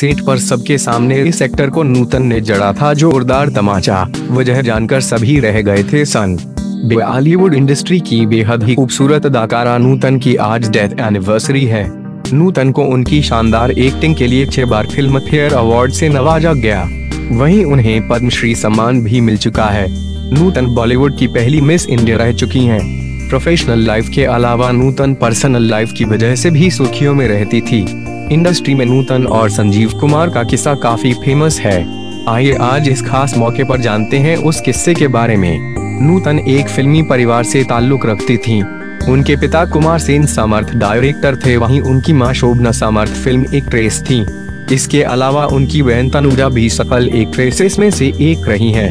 Set पर सबके सामने इस एक्टर को नूतन ने जड़ा था जो जोरदार तमाचा। वजह जानकर सभी रह गए थे सन। बॉलीवुड इंडस्ट्री की बेहद ही खूबसूरत अदाकारा नूतन की आज डेथ एनिवर्सरी है। नूतन को उनकी शानदार एक्टिंग के लिए छह बार फ़िल्म फेयर अवार्ड से नवाजा गया। वहीं उन्हें पद्मश्री सम्मान भी मिल चुका है। नूतन बॉलीवुड की पहली मिस इंडिया रह चुकी हैं। प्रोफेशनल लाइफ के अलावा नूतन पर्सनल लाइफ की वजह से भी सुर्खियों में रहती थी। इंडस्ट्री में नूतन और संजीव कुमार का किस्सा काफ़ी फ़ेमस है। आइए आज इस खास मौके पर जानते हैं उस किस्से के बारे में। नूतन एक फिल्मी परिवार से ताल्लुक रखती थी। उनके पिता कुमार सेन समर्थ डायरेक्टर थे, वहीं उनकी माँ शोभना सामर्थ फ़िल्म एक्ट्रेस थी। इसके अलावा उनकी बहन तनुजा भी सफल एक्ट्रेसेस में से एक रही है।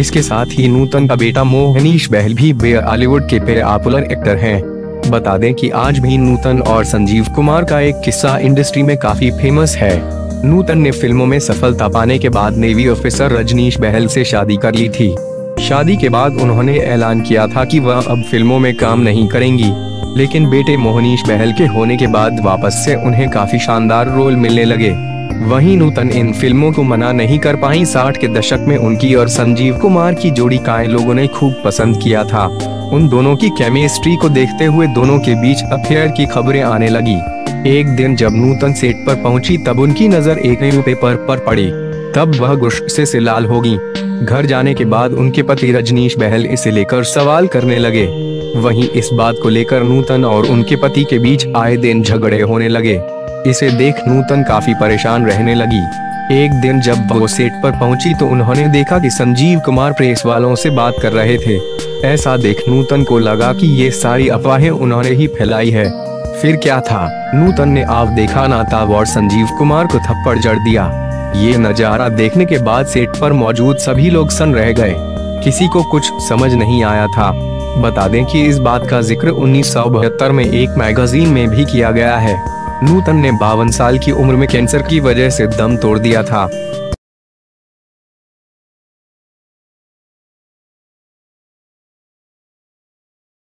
इसके साथ ही नूतन का बेटा मोहनीश बहल भी बॉलीवुड के पॉपुलर एक्टर हैं। बता दें कि आज भी नूतन और संजीव कुमार का एक किस्सा इंडस्ट्री में काफ़ी फ़ेमस है। नूतन ने फ़िल्मों में सफलता पाने के बाद नेवी ऑफिसर रजनीश बहल से शादी कर ली थी। शादी के बाद उन्होंने ऐलान किया था कि वह अब फ़िल्मों में काम नहीं करेंगी। लेकिन बेटे मोहनीश बहल के होने के बाद वापस से उन्हें काफ़ी शानदार रोल मिलने लगे। वहीं नूतन इन फ़िल्मों को मना नहीं कर पाई साठ के दशक में उनकी और संजीव कुमार की जोड़ी का लोगों ने खूब पसंद किया था। उन दोनों की केमिस्ट्री को देखते हुए दोनों के बीच अफेयर की खबरें आने लगी। एक दिन जब नूतन सेट पर पहुँची, तब उनकी नज़र एक न्यूज़पेपर पर पड़ी। तब वह गुस्से से लाल होगी। घर जाने के बाद उनके पति रजनीश बहल इसे लेकर सवाल करने लगे। वहीं इस बात को लेकर नूतन और उनके पति के बीच आए दिन झगड़े होने लगे। इसे देख नूतन काफ़ी परेशान रहने लगी। एक दिन जब वो सेट पर पहुँची तो उन्होंने देखा कि संजीव कुमार प्रेस वालों से बात कर रहे थे। ऐसा देख नूतन को लगा कि ये सारी अफवाहें उन्होंने ही फैलाई है। फिर क्या था? नूतन ने आप देखा ना था और संजीव कुमार को थप्पड़ जड़ दिया। ये नज़ारा देखने के बाद सेट पर मौजूद सभी लोग सन रह गए। किसी को कुछ समझ नहीं आया था। बता दें कि इस बात का ज़िक्र उन्नीस सौ बहत्तर में एक मैगजीन में भी किया गया है। नूतन ने बावन साल की उम्र में कैंसर की वजह से दम तोड़ दिया था।